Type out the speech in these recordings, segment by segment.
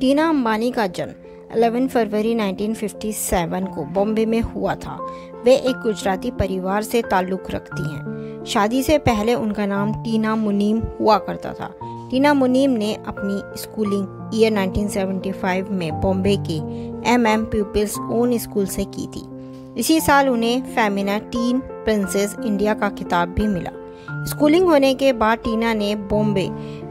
टीना अंबानी का जन्म 11 फरवरी 1957 को बॉम्बे में हुआ था। वे एक गुजराती परिवार से ताल्लुक़ रखती हैं। शादी से पहले उनका नाम टीना मुनीम हुआ करता था। टीना मुनीम ने अपनी स्कूलिंग ईयर 1975 में बॉम्बे के M M people's own school से की थी। इसी साल उन्हें फेमिना टीन प्रिंसेस इंडिया का खिताब भी मिला। स्कूलिंग होने के बाद टीना ने बॉम्बे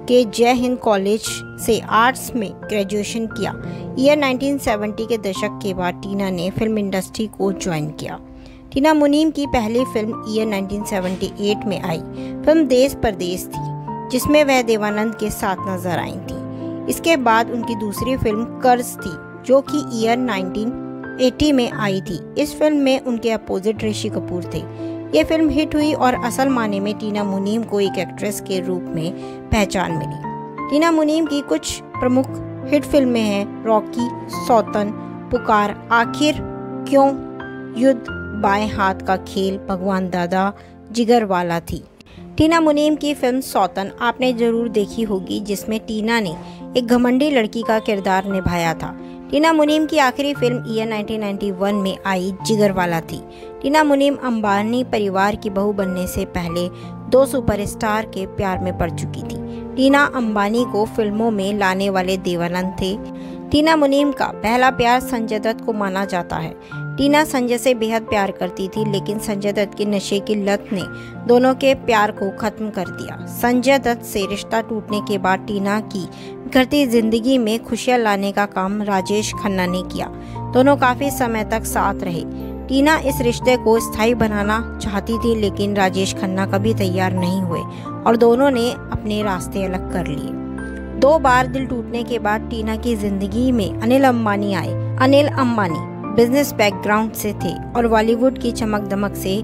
के जय हिंद कॉलेज से आर्ट्स में ग्रेजुएशन किया। ईयर 1970 के दशक के बाद टीना ने फ़िल्म इंडस्ट्री को ज्वाइन किया। टीना मुनीम की पहली फ़िल्म ईयर 1978 में आई। फ़िल्म देश परदेश थी, जिसमें वह देवानंद के साथ नज़र आई थी। इसके बाद उनकी दूसरी फ़िल्म कर्ज थी, जो कि ईयर 1980 में आई थी। इस फ़िल्म में उनके अपोजिट ऋषि कपूर थे। ये फ़िल्म हिट हुई और असल माने में टीना मुनीम को एक एक्ट्रेस के रूप में पहचान मिली। टीना मुनीम की कुछ प्रमुख हिट फ़िल्में हैं, रॉकी, सौतन, पुकार, आखिर, क्यों? युद्ध, बाएँ हाथ का खेल, भगवान दादा, जिगर वाला थी। टीना मुनीम की फ़िल्म सौतन आपने ज़रूर देखी होगी, जिसमें टीना ने एक घमंडी लड़की का किरदार निभाया था। टीना मुनीम की आखिरी फ़िल्म ईयर 1991 में आई जिगर वाला थी। टीना मुनीम अंबानी परिवार की बहू बनने से पहले दो सुपरस्टार के प्यार में पड़ चुकी थी। टीना अंबानी को फ़िल्मों में लाने वाले देवानंद थे। टीना मुनीम का पहला प्यार संजय दत्त को माना जाता है। टीना संजय से बेहद प्यार करती थी, लेकिन संजय दत्त की नशे की लत ने दोनों के प्यार को खत्म कर दिया। संजय दत्त से रिश्ता टूटने के बाद टीना की घरती ज़िंदगी में खुशियाँ लाने का काम राजेश खन्ना ने किया। दोनों काफ़ी समय तक साथ रहे। टीना इस रिश्ते को स्थायी बनाना चाहती थी, लेकिन राजेश खन्ना कभी तैयार नहीं हुए और दोनों ने अपने रास्ते अलग कर लिए। दो बार दिल टूटने के बाद टीना की ज़िंदगी में अनिल अंबानी आए। अनिल अंबानी बिज़नेस बैकग्राउंड से थे और बॉलीवुड की चमक दमक से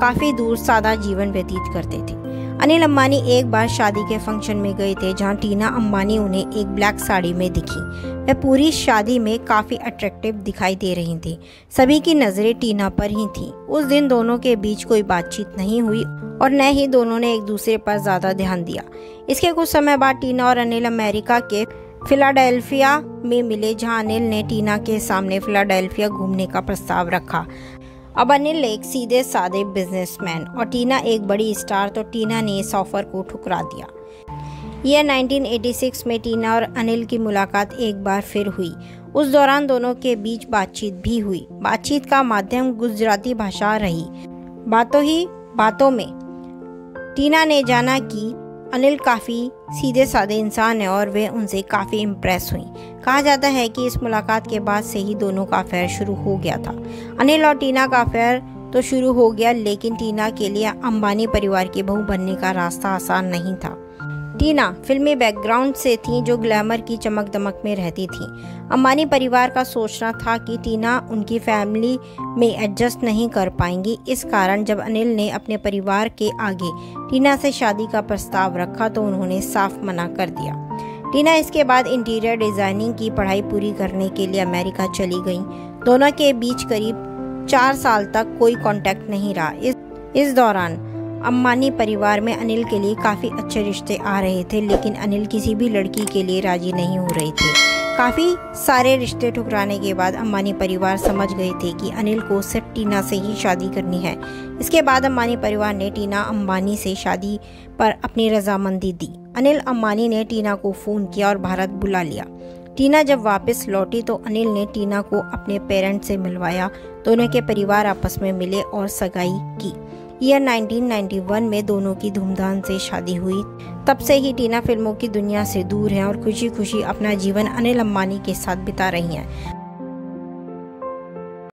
काफ़ी दूर सादा जीवन व्यतीत करते थे। अनिल अंबानी एक बार शादी के फ़ंक्शन में गए थे, जहाँ टीना अंबानी उन्हें एक ब्लैक साड़ी में दिखी। वह पूरी शादी में काफ़ी अट्रैक्टिव दिखाई दे रही थी। सभी की नज़रें टीना पर ही थी। उस दिन दोनों के बीच कोई बातचीत नहीं हुई और न ही दोनों ने एक दूसरे पर ज़्यादा ध्यान दिया। इसके कुछ समय बाद टीना और अनिल अमेरिका के फिलाडेल्फिया में मिले जहाँ अनिल ने टीना के सामने फिलाडेल्फिया घूमने का प्रस्ताव रखा। अब अनिल एक सीधे सादे बिजनेसमैन और टीना एक बड़ी स्टार तो टीना ने इस ऑफ़र को ठुकरा दिया। ईयर 1986 में टीना और अनिल की मुलाकात एक बार फिर हुई। उस दौरान दोनों के बीच बातचीत भी हुई। बातचीत का माध्यम गुजराती भाषा रही। बातों ही बातों में टीना ने जाना कि अनिल काफ़ी सीधे साधे इंसान है और वे उनसे काफ़ी इम्प्रेस हुई। कहा जाता है कि इस मुलाकात के बाद से ही दोनों का अफेयर शुरू हो गया था। अनिल और टीना का अफेयर तो शुरू हो गया, लेकिन टीना के लिए अंबानी परिवार की बहू बनने का रास्ता आसान नहीं था। टीना फिल्मी बैकग्राउंड से थी जो ग्लैमर की चमक दमक में रहती थी। अम्बानी परिवार का सोचना था कि टीना उनकी फैमिली में एडजस्ट नहीं कर पाएँगी। इस कारण जब अनिल ने अपने परिवार के आगे टीना से शादी का प्रस्ताव रखा तो उन्होंने साफ़ मना कर दिया। टीना इसके बाद इंटीरियर डिज़ाइनिंग की पढ़ाई पूरी करने के लिए अमेरिका चली गई। दोनों के बीच करीब चार साल तक कोई कांटेक्ट नहीं रहा। इस इस दौरान अम्बानी परिवार में अनिल के लिए काफ़ी अच्छे रिश्ते आ रहे थे, लेकिन अनिल किसी भी लड़की के लिए राज़ी नहीं हो रहे थे। काफ़ी सारे रिश्ते ठुकराने के बाद अम्बानी परिवार समझ गए थे कि अनिल को सिर्फ़ टीना से ही शादी करनी है। इसके बाद अम्बानी परिवार ने टीना अम्बानी से शादी पर अपनी रजामंदी दी। अनिल अम्बानी ने टीना को फ़ोन किया और भारत बुला लिया। टीना जब वापस लौटी तो अनिल ने टीना को अपने पेरेंट्स से मिलवाया। दोनों के परिवार आपस में मिले और सगाई की। ईयर 1991 में दोनों की धूमधाम से शादी हुई। तब से ही टीना फ़िल्मों की दुनिया से दूर हैं और खुशी खुशी अपना जीवन अनिल अम्बानी के साथ बिता रही हैं।